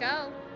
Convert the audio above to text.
Go.